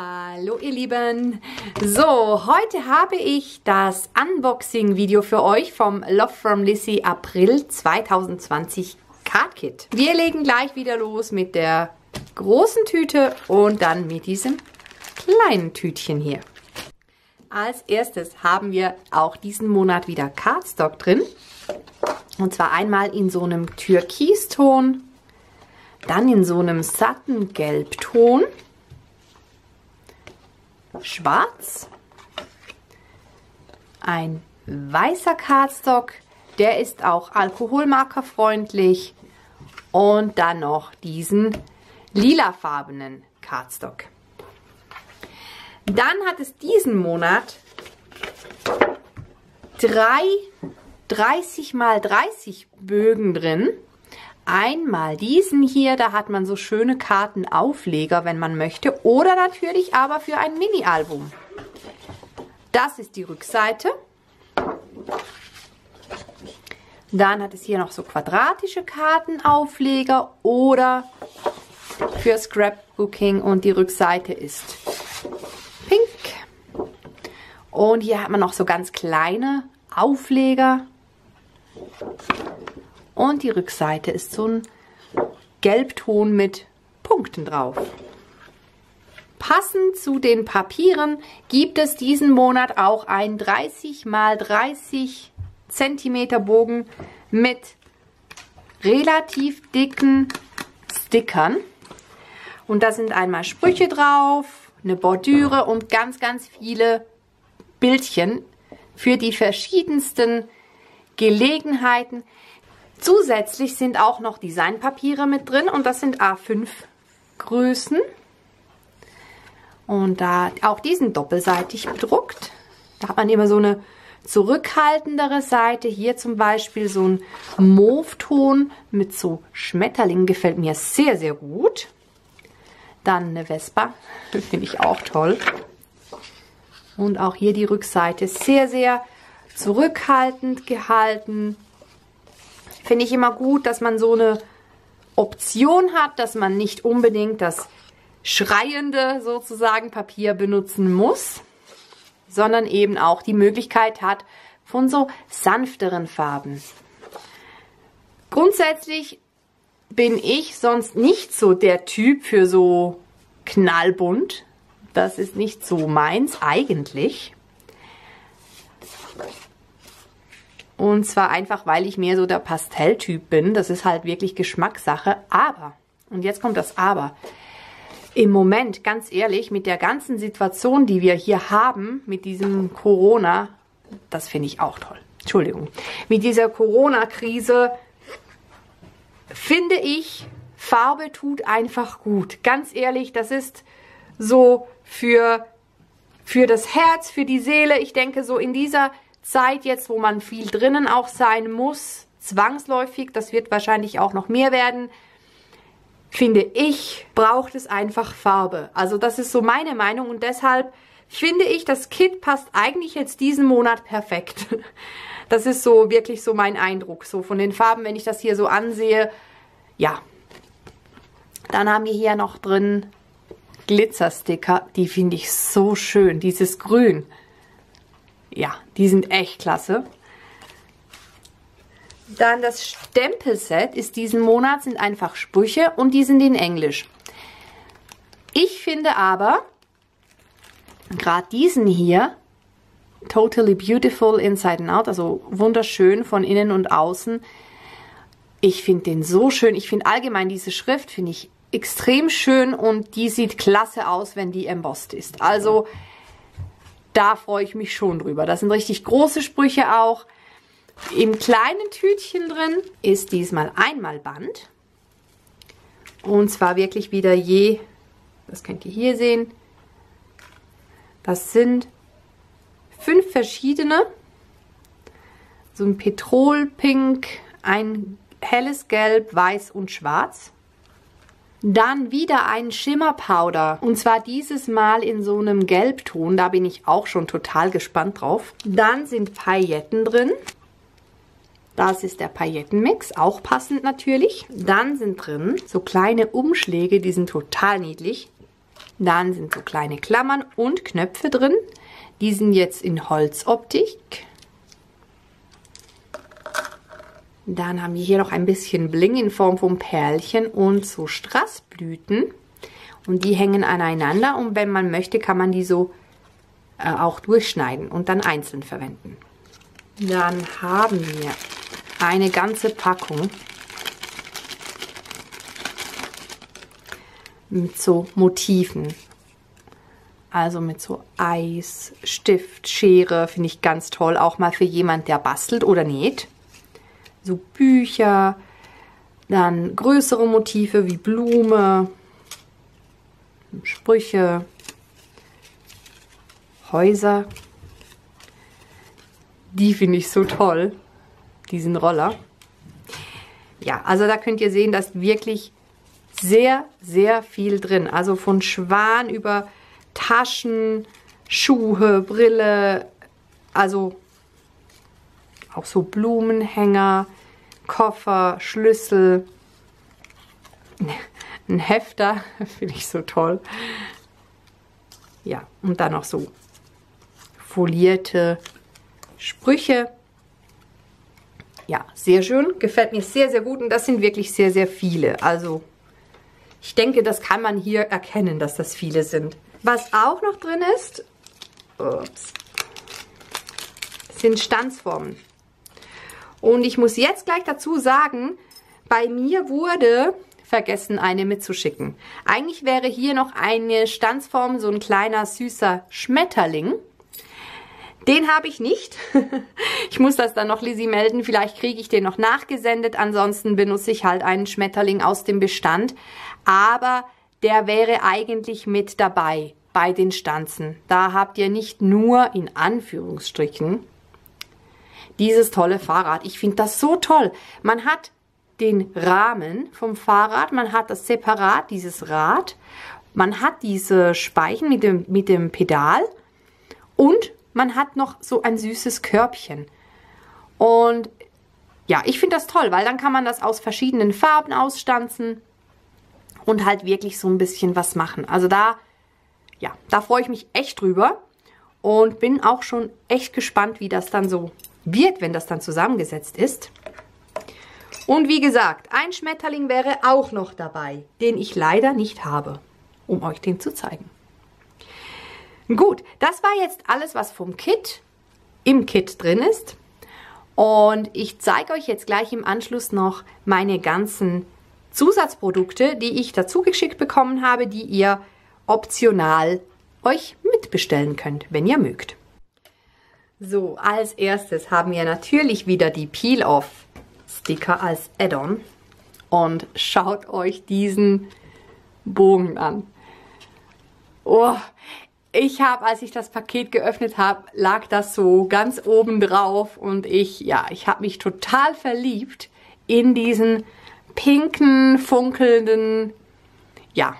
Hallo ihr Lieben! So, heute habe ich das Unboxing-Video für euch vom Love from Lissy April 2020 Card Kit. Wir legen gleich wieder los mit der großen Tüte und dann mit diesem kleinen Tütchen hier. Als erstes haben wir auch diesen Monat wieder Cardstock drin. Und zwar einmal in so einem Türkiston, dann in so einem satten Gelbton schwarz. Ein weißer Cardstock, der ist auch alkoholmarkerfreundlich. Und dann noch diesen lilafarbenen Cardstock. Dann hat es diesen Monat drei 30 mal 30 Bögen drin. Einmal diesen hier, da hat man so schöne Kartenaufleger, wenn man möchte. Oder natürlich aber für ein Mini-Album. Das ist die Rückseite. Dann hat es hier noch so quadratische Kartenaufleger oder für Scrapbooking und die Rückseite ist pink. Und hier hat man noch so ganz kleine Aufleger und die Rückseite ist so ein Gelbton mit Punkten drauf. Passend zu den Papieren gibt es diesen Monat auch einen 30 x 30 cm Bogen mit relativ dicken Stickern. Und da sind einmal Sprüche drauf, eine Bordüre und ganz, ganz viele Bildchen für die verschiedensten Gelegenheiten. Zusätzlich sind auch noch Designpapiere mit drin und das sind A5 Größen. Und da auch die sind doppelseitig bedruckt. Da hat man immer so eine zurückhaltendere Seite. Hier zum Beispiel so ein Mauve-Ton mit so Schmetterlingen gefällt mir sehr, sehr gut. Dann eine Vespa, finde ich auch toll. Und auch hier die Rückseite sehr, sehr zurückhaltend gehalten. Finde ich immer gut, dass man so eine Option hat, dass man nicht unbedingt das schreiende sozusagen Papier benutzen muss, sondern eben auch die Möglichkeit hat von so sanfteren Farben. Grundsätzlich bin ich sonst nicht so der Typ für so knallbunt. Das ist nicht so meins eigentlich. Und zwar einfach, weil ich mehr so der Pastelltyp bin. Das ist halt wirklich Geschmackssache. Aber, und jetzt kommt das Aber. Im Moment, ganz ehrlich, mit der ganzen Situation, die wir hier haben, mit diesem Corona, das finde ich auch toll. Entschuldigung. Mit dieser Corona-Krise finde ich, Farbe tut einfach gut. Ganz ehrlich, das ist so für, für das Herz, für die Seele. Ich denke, so in dieser Zeit jetzt, wo man viel drinnen auch sein muss, zwangsläufig, das wird wahrscheinlich auch noch mehr werden, finde ich, braucht es einfach Farbe. Also das ist so meine Meinung und deshalb finde ich, das Kit passt eigentlich jetzt diesen Monat perfekt. Das ist so wirklich so mein Eindruck, so von den Farben, wenn ich das hier so ansehe. Ja. Dann haben wir hier noch drin Glitzersticker, die finde ich so schön, dieses Grün ja, die sind echt klasse. Dann das Stempelset ist diesen Monat, sind einfach Sprüche und die sind in Englisch. Ich finde aber, gerade diesen hier, Totally Beautiful Inside and Out, also wunderschön von innen und außen. Ich finde den so schön. Ich finde allgemein diese Schrift, finde ich extrem schön und die sieht klasse aus, wenn die embossed ist. Also da freue ich mich schon drüber. Das sind richtig große Sprüche auch. Im kleinen Tütchen drin ist diesmal einmal Band. Und zwar wirklich wieder je, das könnt ihr hier sehen, das sind fünf verschiedene. So ein Petrolpink, ein helles Gelb, Weiß und Schwarz. Dann wieder ein Schimmerpowder. Und zwar dieses Mal in so einem Gelbton. Da bin ich auch schon total gespannt drauf. Dann sind Pailletten drin. Das ist der Paillettenmix, auch passend natürlich. Dann sind drin so kleine Umschläge, die sind total niedlich. Dann sind so kleine Klammern und Knöpfe drin. Die sind jetzt in Holzoptik. Dann haben wir hier noch ein bisschen Bling in Form von Perlchen und so Strassblüten. Und die hängen aneinander und wenn man möchte, kann man die so äh, auch durchschneiden und dann einzeln verwenden. Dann haben wir eine ganze Packung mit so Motiven. Also mit so Eis, Stift, Schere, finde ich ganz toll. Auch mal für jemand, der bastelt oder näht so Bücher, dann größere Motive wie Blume, Sprüche, Häuser. Die finde ich so toll, diesen Roller. Ja, also da könnt ihr sehen, dass wirklich sehr, sehr viel drin. Also von Schwan über Taschen, Schuhe, Brille, also auch so Blumenhänger, Koffer, Schlüssel, ein Hefter, finde ich so toll. Ja, und dann noch so folierte Sprüche. Ja, sehr schön. Gefällt mir sehr, sehr gut. Und das sind wirklich sehr, sehr viele. Also, ich denke, das kann man hier erkennen, dass das viele sind. Was auch noch drin ist, ups, sind Stanzformen. Und ich muss jetzt gleich dazu sagen, bei mir wurde vergessen, eine mitzuschicken. Eigentlich wäre hier noch eine Stanzform, so ein kleiner süßer Schmetterling. Den habe ich nicht. ich muss das dann noch Lizzie melden. Vielleicht kriege ich den noch nachgesendet. Ansonsten benutze ich halt einen Schmetterling aus dem Bestand. Aber der wäre eigentlich mit dabei bei den Stanzen. Da habt ihr nicht nur in Anführungsstrichen dieses tolle Fahrrad. Ich finde das so toll. Man hat den Rahmen vom Fahrrad, man hat das separat, dieses Rad, man hat diese Speichen mit dem, mit dem Pedal und man hat noch so ein süßes Körbchen. Und ja, ich finde das toll, weil dann kann man das aus verschiedenen Farben ausstanzen und halt wirklich so ein bisschen was machen. Also da, ja, da freue ich mich echt drüber und bin auch schon echt gespannt, wie das dann so wird, wenn das dann zusammengesetzt ist. Und wie gesagt, ein Schmetterling wäre auch noch dabei, den ich leider nicht habe, um euch den zu zeigen. Gut, das war jetzt alles, was vom Kit im Kit drin ist. Und ich zeige euch jetzt gleich im Anschluss noch meine ganzen Zusatzprodukte, die ich dazu geschickt bekommen habe, die ihr optional euch mitbestellen könnt, wenn ihr mögt. So, als erstes haben wir natürlich wieder die Peel-Off-Sticker als Add-on. Und schaut euch diesen Bogen an. Oh, ich habe, als ich das Paket geöffnet habe, lag das so ganz oben drauf und ich, ja, ich habe mich total verliebt in diesen pinken, funkelnden, ja,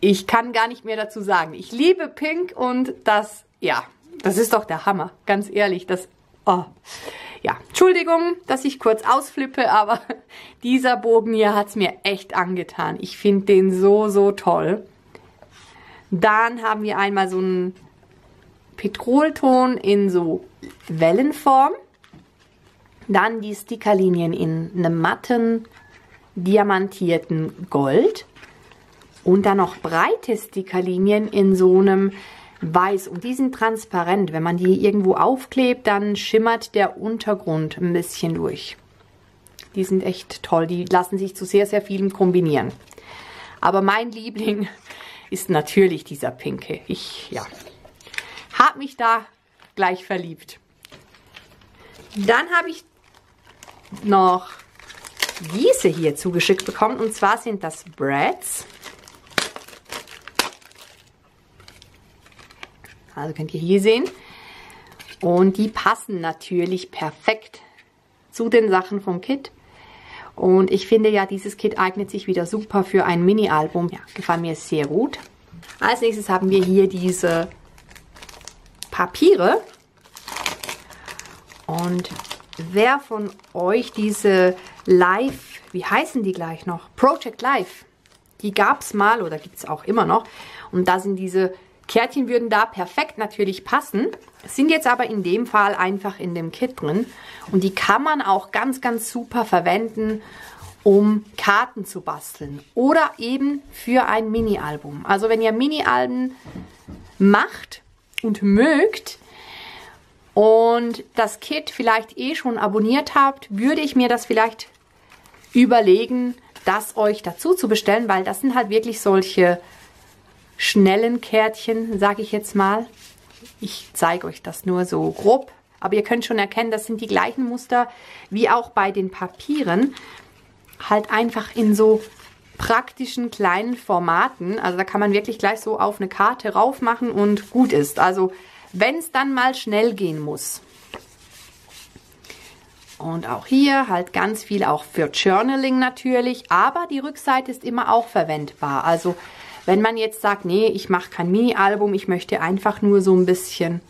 ich kann gar nicht mehr dazu sagen. Ich liebe Pink und das, ja, das ist doch der Hammer, ganz ehrlich. Das, oh. Ja, Entschuldigung, dass ich kurz ausflippe, aber dieser Bogen hier hat es mir echt angetan. Ich finde den so, so toll. Dann haben wir einmal so einen Petrolton in so Wellenform. Dann die Stickerlinien in einem matten, diamantierten Gold. Und dann noch breite Stickerlinien in so einem weiß und die sind transparent. Wenn man die irgendwo aufklebt, dann schimmert der Untergrund ein bisschen durch. Die sind echt toll. Die lassen sich zu sehr, sehr vielem kombinieren. Aber mein Liebling ist natürlich dieser pinke. Ich, ja, habe mich da gleich verliebt. Dann habe ich noch diese hier zugeschickt bekommen. Und zwar sind das Brads. Also könnt ihr hier sehen. Und die passen natürlich perfekt zu den Sachen vom Kit. Und ich finde ja, dieses Kit eignet sich wieder super für ein Mini-Album. Ja, gefallen mir sehr gut. Als nächstes haben wir hier diese Papiere. Und wer von euch diese Live, wie heißen die gleich noch? Project Live Die gab es mal oder gibt es auch immer noch. Und da sind diese Kärtchen würden da perfekt natürlich passen, sind jetzt aber in dem Fall einfach in dem Kit drin. Und die kann man auch ganz, ganz super verwenden, um Karten zu basteln oder eben für ein Mini-Album. Also wenn ihr Mini-Alben macht und mögt und das Kit vielleicht eh schon abonniert habt, würde ich mir das vielleicht überlegen, das euch dazu zu bestellen, weil das sind halt wirklich solche schnellen Kärtchen, sage ich jetzt mal. Ich zeige euch das nur so grob, aber ihr könnt schon erkennen, das sind die gleichen Muster wie auch bei den Papieren. Halt einfach in so praktischen kleinen Formaten. Also da kann man wirklich gleich so auf eine Karte rauf machen und gut ist. Also wenn es dann mal schnell gehen muss. Und auch hier halt ganz viel auch für Journaling natürlich, aber die Rückseite ist immer auch verwendbar. Also wenn man jetzt sagt, nee, ich mache kein Mini-Album, ich möchte einfach nur so ein bisschen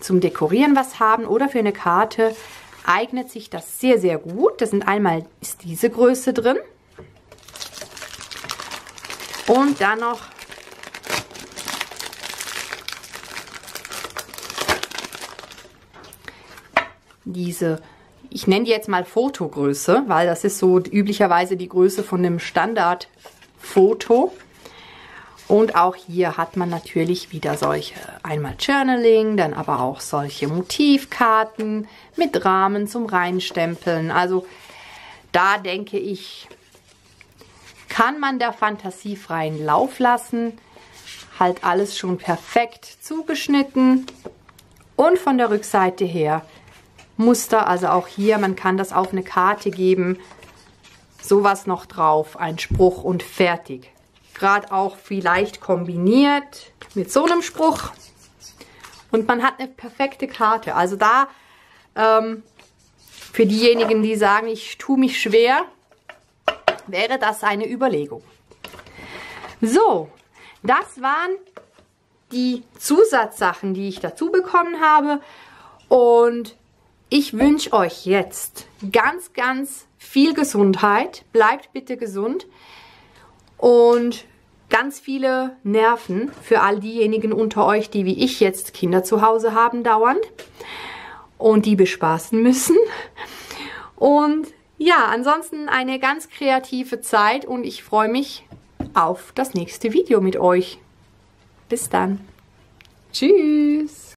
zum Dekorieren was haben oder für eine Karte, eignet sich das sehr, sehr gut. Das sind einmal ist diese Größe drin. Und dann noch diese, ich nenne die jetzt mal Fotogröße, weil das ist so üblicherweise die Größe von dem Standard-Foto. Und auch hier hat man natürlich wieder solche, einmal Journaling, dann aber auch solche Motivkarten mit Rahmen zum Reinstempeln. Also da denke ich, kann man der Fantasie freien Lauf lassen. Halt alles schon perfekt zugeschnitten. Und von der Rückseite her Muster, also auch hier, man kann das auf eine Karte geben. Sowas noch drauf, ein Spruch und fertig gerade auch vielleicht kombiniert mit so einem Spruch. Und man hat eine perfekte Karte. Also da, ähm, für diejenigen, die sagen, ich tue mich schwer, wäre das eine Überlegung. So, das waren die Zusatzsachen, die ich dazu bekommen habe. Und ich wünsche euch jetzt ganz, ganz viel Gesundheit. Bleibt bitte gesund und ganz viele Nerven für all diejenigen unter euch, die wie ich jetzt Kinder zu Hause haben dauernd und die bespaßen müssen. Und ja, ansonsten eine ganz kreative Zeit und ich freue mich auf das nächste Video mit euch. Bis dann. Tschüss.